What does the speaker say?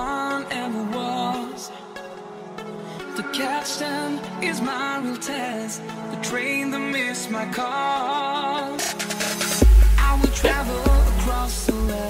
one ever was. To catch them is my real test. The train that missed my call. I will travel across the land,